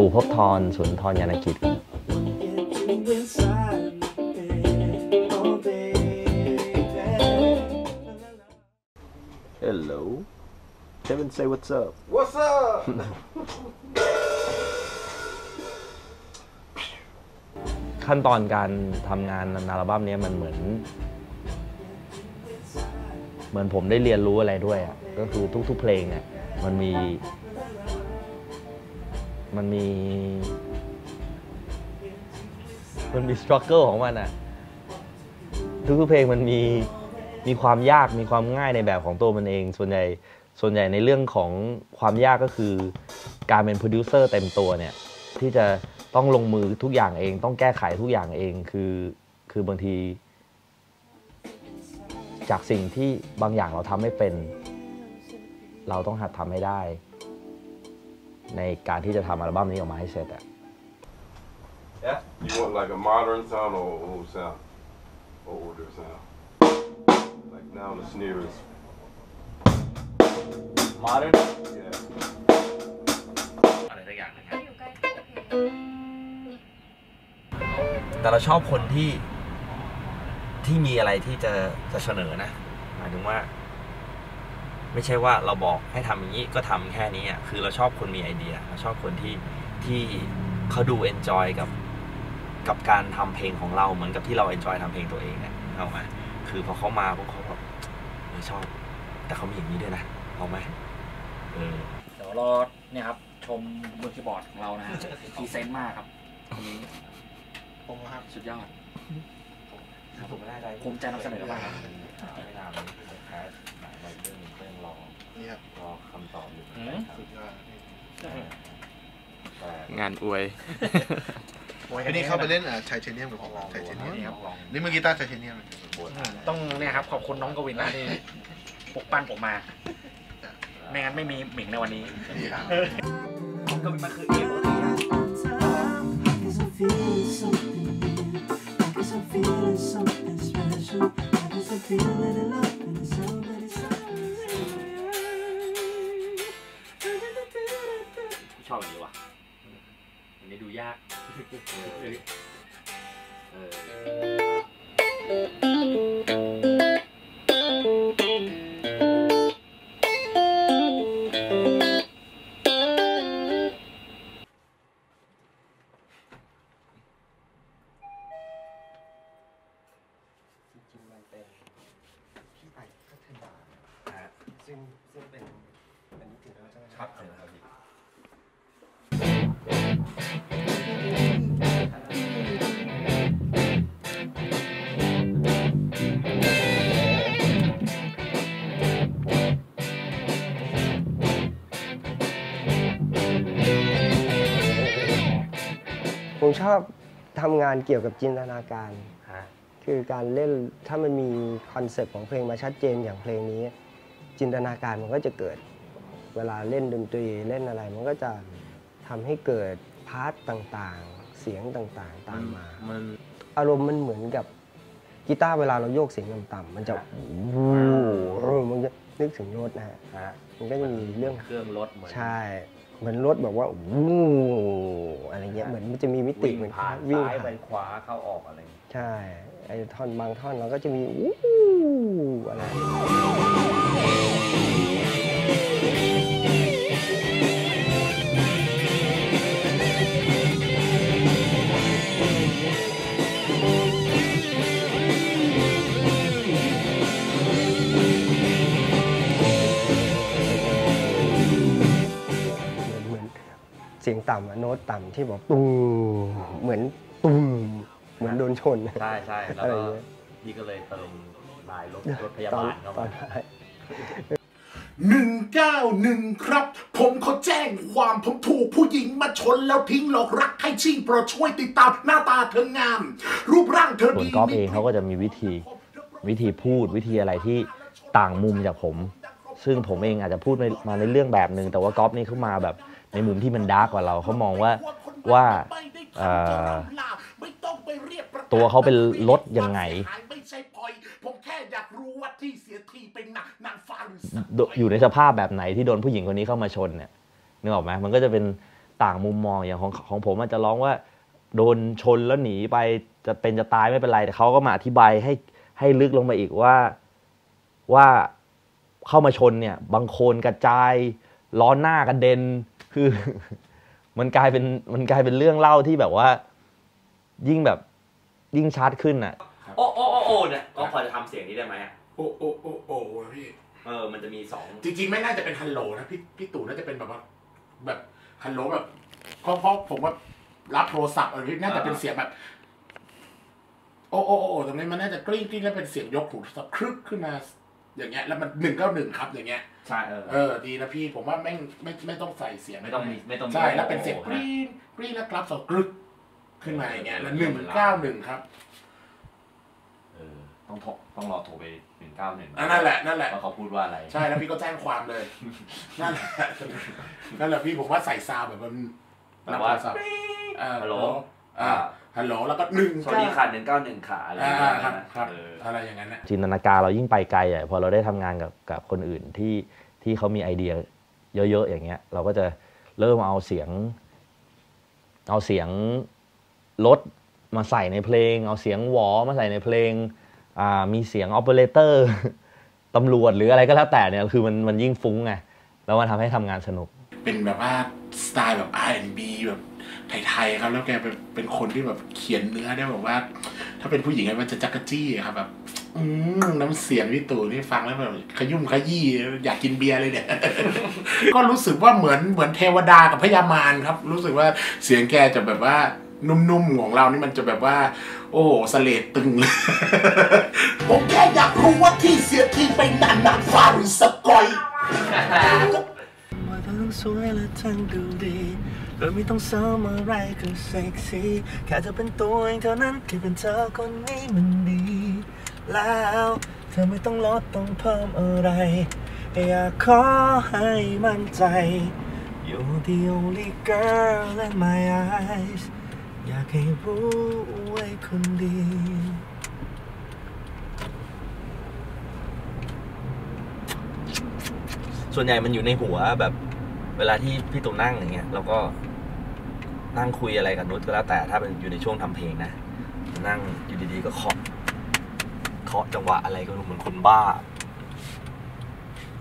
ตู่ภพบทรสุนทรยานกิจ Hello. Kevin, say what's up. What's up? ขั้นตอนการทำงานอัลบั้มนี้มันเหมือน เหมือนผมได้เรียนรู้อะไรด้วยอะก็คือทุกๆเพลงเนี่ยมันมี มันมี มันมีสครัลเกิลของมันอะทุกๆเพลงมันมีมีความยากมีความง่ายในแบบของตัวมันเอง ส่วนใหญ่ส่วนใหญ่ในเรื่องของความยากก็คือ การเป็นโปรดิวเซอร์เต็มตัวเนี่ยที่จะต้องลงมือทุกอย่างเอง ต้องแก้ไขทุกอย่างเองคือคือบางที จากสิ่งที่บางอย่างเราทำไม่เป็น เราต้องหัดทำให้ได้ ในการที่จะทำอัลบั้มนี้ออกมาให้เสร็จอะ Yeah. You want like a modern sound or old sound? Or older sound? Like now the snare is modern yeah. อะไรสักอย่างนะครับแต่เราชอบคนที่ที่มีอะไรที่จะจะเสนอนะหมายถึงว่า ไม่ใช่ว่าเราบอกให้ทำอย่างนี้ก็ทำแค่นี้อะคือเราชอบคนมีไอเดียเราชอบคนที่ที่เขาดู enjoy กับกับการทำเพลงของเราเหมือนกับที่เรา enjoy ทำเพลงตัวเองเนี่ยเอาไหมคือพอเขามาพวกเขาแบบเออชอบ แต่เขามีอย่างนี้ด้วยนะเอาไหมเออเดี๋ยวรอเนี่ยครับชมมือคีย์บอร์ดของเรานะฮะพรีเซนต์มากครับคนนี้ผมครับสุดยอดผมไม่ได้ใจภูมิใจนำเสนอมากครับไม่นานนี้แคสหลายเรื่องก็ยังรอ นี่ครับรอคำตอบอยู่อืม สุดยอดแต่งานอวย อันนี้เข้าไปเล่นอ่าไทเทเนียมกับผมไทเทเนียมนี่ครับนี่เมื่อกี้ตาร์ไทเทเนียมต้องเนี่ยครับขอบคุณน้องกวินนะที่ปลุกปั้นผมมา ไม่งั้นไม่มีหมิงในวันนี้ นี่ครับน้องกวินมาคือเอก ชอบอย่างนี้ว่ะอันนี้ดูยากเออจริงๆมันเป็นที่ไปพัทยาซึ่งซึ่งเป็นเป็นนิติแล้วใช่ไหมครับเสร็จแล้วครับพี่ ผมชอบทำงานเกี่ยวกับจินตนาการ ฮะคือการเล่นถ้ามันมีคอนเซปต์ของเพลงมาชัดเจนอย่างเพลงนี้ จินตนาการมันก็จะเกิด เวลาเล่นดนตรีเล่นอะไร มันก็จะทำให้เกิด part ต่างๆ เสียงต่างๆ ตามมา มันอารมณ์มันเหมือนกับกีตาร์เวลาเราโยกเสียงต่ำๆมันจะวูเออมันจะนึกถึงโน้ตนะฮะฮะมันก็จะมีเรื่องเครื่องรถเหมือน ใช่ เหมือนรถแบบว่าวูอะไรเงี้ยเหมือนมันจะมีมิติวิ่งเหมือนผ่านวิ่งซ้ายผ่าไปนขวาเข้าออกอะไรอย่างเงี้ยใช่ไอ้ท่อนบางท่อนเราก็จะมีวูอะไร สียงต่ำอะโน้ตต่ำที่บอกตุ้มเหมือนตุ้มเหมือนโดนชน ใช่ใช่แล้วอะไรก็เงี้ย พี่ก็เลยเติมลายรถรถพยาตอนบาลเข้าตอมานท้ายหนึ่งเก้าหนึ่งครับ ผมเขาแจ้งความผมถูกผู้หญิงมาชนแล้วทิ้งหลอกรักให้ชิ่งโปรดช่วยติดตามหน้าตาเธองาม รูปร่างเธอส่วนดี กอล์ฟเองเขาก็จะมีวิธีวิธีพูดวิธีอะไรที่ต่างมุมจากผม ซึ่งผมเองอาจจะพูดในมาในเรื่องแบบหนึ่งแต่ว่ากอล์ฟนี่เขามาแบบ ในมุมที่มันดาร์กกว่าเราเขามองว่าว่าตัวเขาเป็นรถยังไงอยู่ในสภาพแบบไหนที่โดนผู้หญิงคนนี้เข้ามาชนเนี่ยนึกออกไหมมันก็จะเป็นต่างมุมมองอย่างของของผมอาจจะร้องว่า โดนชนแล้วหนีไปจะเป็นจะตายไม่เป็นไรแต่เขาก็มาอธิบายให้ให้ลึกลงไปอีกว่าว่าเข้ามาชนเนี่ย บางโคนกระจายล้อหน้ากระเด็น คือ มันกลายเป็นมันกลายเป็นเรื่องเล่าที่แบบว่า ยิ่งแบบยิ่งชัดขึ้นอะ โอ้โอ้โอ้โอ้เนี่ยก็พอจะทำเสียงนี้ได้ไหมโอ้โอ้โอ้โอ้พี่เออ มันจะมีสองจริง ๆ ไม่น่าจะเป็นฮัลโหลนะพี่พี่ตู่น่าจะเป็นแบบว่า แบบฮัลโหลแบบเพราะเพราะผมว่ารับโทรศัพท์อะไรนี่น่าจะเป็นเสียงแบบ โอ้โอ้โอ้โอ้ตรงนี้มันน่าจะกริ้งกริ้งแล้วเป็นเสียงยกหูโทรศัพท์ครึกขึ้นมา อย่างเงี้ยแล้วมันหนึ่งเก้าหนึ่งครับอย่างเงี้ยใช่เออ เออดีนะพี่ผมว่าไม่ไม่ไม่ต้องใส่เสียงไม่ต้องมีไม่ต้องมีใช่แล้วเป็นเสียงโอ้กโหริ้งกริ้งแล้วครับสองกรึกขึ้นมาอย่างเงี้ยแล้วหนึ่งเก้าหนึ่งครับ เออ ต้องโทรต้องรอโทรไปหนึ่งเก้าหนึ่งอะนั่นแหละนั่นแหละว่าเขาพูดว่าอะไร ใช่แล้วพี่ก็แจ้งความเลยนั่นแหละนั่นแหละพี่ผมว่าใส่ sound แบบมันแบบว่ารับโทรศัพท์เออฮัลโหล อ่า ฮัลโหลแล้วก็หนึ่งสวัสดีค่ะหนึ่งเก้าหนึ่งค่ะอะไรอ่าอย่างเงี้ยครับนะครับเอออะไรอย่างนั้นนะจินตนาการเรายิ่งไปไกลอะพอเราได้ทำงานกับกับคนอื่นที่ที่เขามีไอเดียเยอะๆอย่างเงี้ย เราก็จะเริ่มเอาเสียง เอาเสียงรถมาใส่ในเพลง เอาเสียงหวอมาใส่ในเพลงอ่ามีเสียงออ p เปอเรเตอร์ตำรวจหรืออะไรก็แล้วแต่เนี่ยคือมันมันยิ่งฟุ้งไงแล้วมันทำให้ทำงานสนุก เป็นแบบว่าสไตล์แบบ R&B แบบ ไทยๆครับ แล้วแกเป็นเป็นคนที่แบบเขียนเนื้อได้แบบว่า ถ้าเป็นผู้หญิงมันจะจักรจี้ครับแบบอืมน้ำเสียงพี่ตู่นี่ฟังแล้วแบบขยุ่มขยี้อยากกินเบียร์เลยเนี่ย ก็รู้สึกว่าเหมือนเหมือนเทวดากับพญามารครับ รู้สึกว่าเสียงแกจะแบบว่านุ่มๆของเรานี่มันจะแบบว่า โอ้โหสเลดตึงเลยผมแค่อยากรู้ว่าที่เสียที่ไปนานนางฟ้าหรือสกอย ว่าทั้งสวยและทั้งดูดี โดยไม่ต้องซ้อมอะไรก็เซ็กซี่แค่เธอเป็นตัวเองเท่านั้นแค่เป็นเธอคนนี้มันดี แล้วเธอไม่ต้องลดต้องเพิ่มอะไร อยากขอให้มั่นใจ You're the only girl in my eyes อยากให้รู้ไว้คนเดียวส่วนใหญ่มันอยู่ในหัวแบบเวลาที่พี่ตู่นั่งอย่างเงี้ยเราก็ นั่งคุยอะไรกับนุชก็แล้วแต่ถ้าเป็นอยู่ในช่วงทำเพลงนะ นั่งอยู่ดีๆก็เคาะเคาะจังหวะอะไรก็รู้เหมือนคนบ้า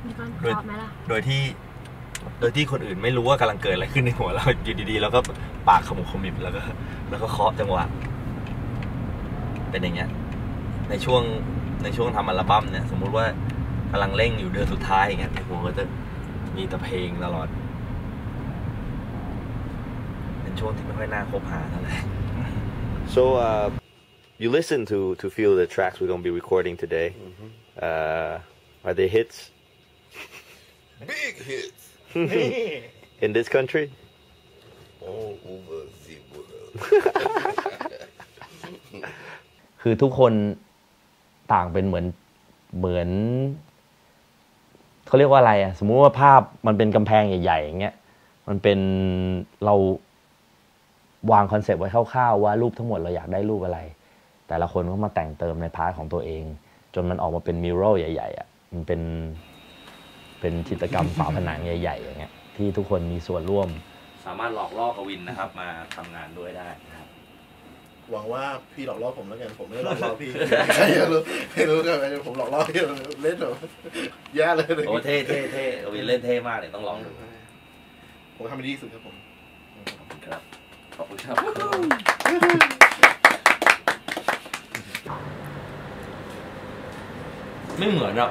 มีการโดยเคาะไหมล่ะโดยที่ โดยที่คนอื่นไม่รู้ว่ากำลังเกิดอะไรขึ้นในหัวเราอยู่ดีๆ แล้วก็ปากขมุกขมิบแล้วก็แล้วก็เคาะจังหวะ เป็นอย่างเงี้ย ในช่วงในช่วงทำอัลบั้มเนี่ย สมมุติว่ากำลังเร่งอยู่เดือนสุดท้ายอย่างเงี้ยในหัวก็จะมีแต่เพลงตลอด เป็นช่วงที่ไม่ค่อยน่าคบหาเท่าไหร่ So uh, you listen to to feel the tracks we're gonna be recording today. Uh, are they hits Big hits in this country? all over the world. คือทุกคนต่างเป็นเหมือนเหมือนเขาเรียกว่าอะไรอะสมมุติว่าภาพมันเป็นกำแพงใหญ่ๆอย่างเงี้ย มันเป็นเรา วางคอนเซปต์ไว้คร่าวๆว่ารูปทั้งหมดเราอยากได้รูปอะไร แต่ละคนก็มาแต่งเติมใน part ของตัวเอง จนมันออกมาเป็น mural ใหญ่ๆอะมันเป็นเป็นจิตรกรรมฝาผนังใหญ่ ๆ อย่างเงี้ยที่ทุกคนมีส่วนร่วม สามารถหลอกล่อกวินนะครับ มาทำงานด้วยได้นะครับ หวังว่าพี่หลอกล่อผมแล้วกันผมไม่ได้หลอกล่อพี่ไม่รู้ไม่รู้กันผมหลอกล่อพี่เล่นแบบแย่เลยโอ้เท่เท่เท่กวินเล่นเท่มากเลยต้องลองดูผมทำให้ดีที่สุดครับผมครับ ขอบคุณครับไม่เหมือนอะ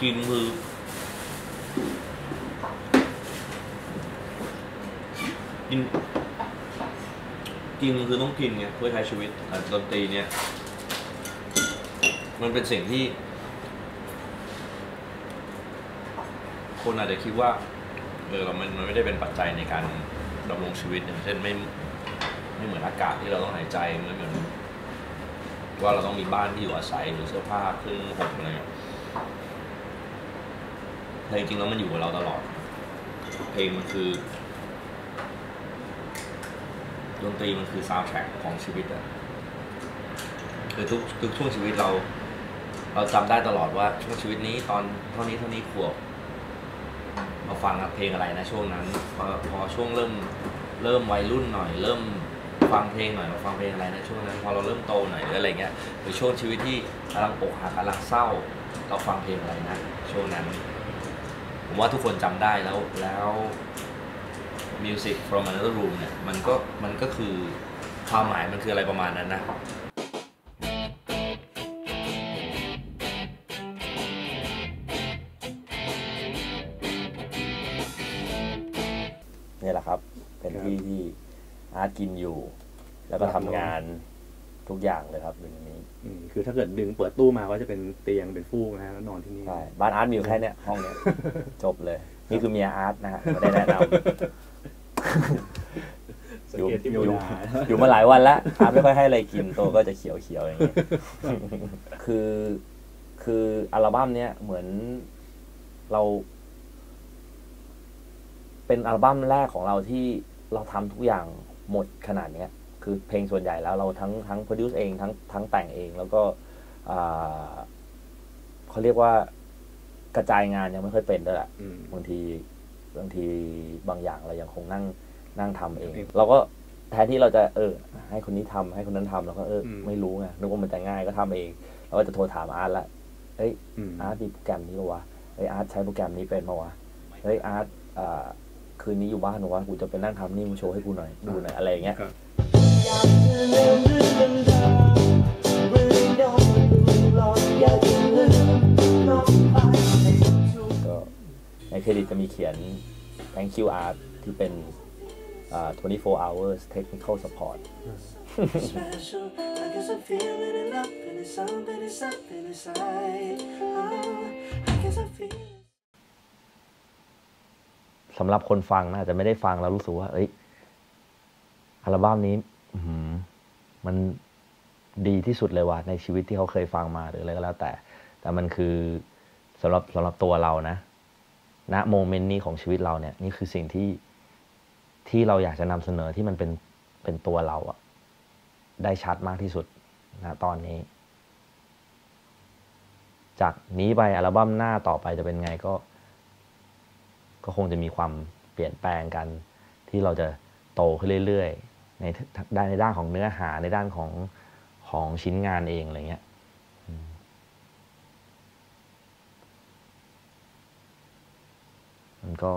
กินคือกินกินคือต้องกินไงเพื่อใช้ชีวิตดนตรีเนี่ย มันเป็นสิ่งที่ คนอาจจะคิดว่า เออเรามันมันไม่ได้เป็นปัจจัยในการดำรงชีวิตอย่างเช่นไม่ไม่เหมือนอากาศที่เราต้องหายใจไม่เหมือนว่าเราต้องมีบ้านที่อยู่อาศัยหรือเสื้อผ้าเครื่องห่มอะไรเงี้ยแต่จริงๆแล้วมันอยู่กับเราตลอด เพลงมันคือดนตรีมันคือซาวด์แทร็กของชีวิตอะคือทุกทุกช่วงชีวิตเรา เราจำได้ตลอดว่าช่วงชีวิตนี้ตอนเท่านี้เท่านี้ขวบ ฟังเพลงอะไรนะช่วงนั้นพอพอช่วงเริ่มเริ่มวัยรุ่นหน่อย เริ่มฟังเพลงหน่อยเราฟังเพลงอะไรนะช่วงนั้นพอเราเริ่มโตหน่อยหรืออะไรเงี้ยหรือช่วงชีวิตที่กำลังอกหักกำลังเศร้า เราฟังเพลงอะไรนะช่วงนั้น ผมว่าทุกคนจำได้แล้วแล้ว Music from another room เนี่ยมันก็มันก็คือความหมายมันคืออะไรประมาณนั้นนะ อาร์ตกินอยู่ แล้วก็ทำงานทุกอย่างเลยครับอยู่ในนี้อืมคือถ้าเกิดดึงเปิดตู้มาก็จะเป็นเตียงเป็นฟูกนะฮะแล้วนอนที่นี่ ใช่บ้านอาร์ตมีอยู่แค่เนี้ยห้องเนี้ยจบเลย นี่คือเมียอาร์ตนะฮะไม่ได้แนะนำสังอยู่เกตที่อโยยู่ ดาอยู่มาหลายวันแล้วอาร์ตไม่ค่อยให้อะไรกินตัวก็จะเขียวเขียวๆอย่างเงี้ยคือคืออัลบั้มเนี้ยเหมือนเรา เป็นอัลบั้มแรกของเราที่เราทำทุกอย่าง หมดขนาดเนี้ยคือเพลงส่วนใหญ่แล้วเราทั้งทั้งโปรดิวซ์เองทั้งทั้งแต่งเองแล้วก็อ่าเขาเรียกว่ากระจายงานยังไม่ค่อยเป็นด้วยแหละอืมบางทีบางทีบางอย่างเรายังคงนั่งนั่งทำเองเอง เราก็แทนที่เราจะเออ ให้คนนี้ทำให้คนนั้นทำเราก็เอออมไม่รู้ไงนึกว่ามันจะง่ายก็ทำเองเราก็จะโทรถามอาร์ตละเอ้ยอืมอาร์ตมีโปรแกรมนี้ปะวะเฮ้ยอาร์ตใช้โปรแกรมนี้เป็นปะวะเฮ้ยอาร์ตอ่า คืนนี้อยู่บ้านหนูวะกูจะไปนั่งทำนี่มึงโชว์ให้กูหน่อยดูหน่อยอะไรอย่างเงี้ยครับก็ในเครดิตจะมีเขียน thank you art ที่เป็นอ่า24 hours technical support สำหรับคนฟังนะอาจจะไม่ได้ฟังแล้วรู้สึกว่า เอ้ยอัลบั้มนี้มันดีที่สุดเลยว่ะในชีวิตที่เขาเคยฟังมาหรืออะไรก็แล้ว แต่ แต่มันคือสำหรับสำหรับตัวเรานะณโมเมนต์นี้ของชีวิตเราเนี่ย นี่คือสิ่งที่ที่เราอยากจะนำเสนอที่มันเป็นเป็นตัวเราอะได้ชัดมากที่สุดนะตอนนี้ จากนี้ไปอัลบั้มหน้าต่อไปจะเป็นไงก็ ก็คงจะมีความเปลี่ยนแปลงกัน ที่เราจะโตขึ้นเรื่อยๆในด้านในด้านของเนื้อหาในด้านของของชิ้นงานเองอะไรเงี้ยมันก็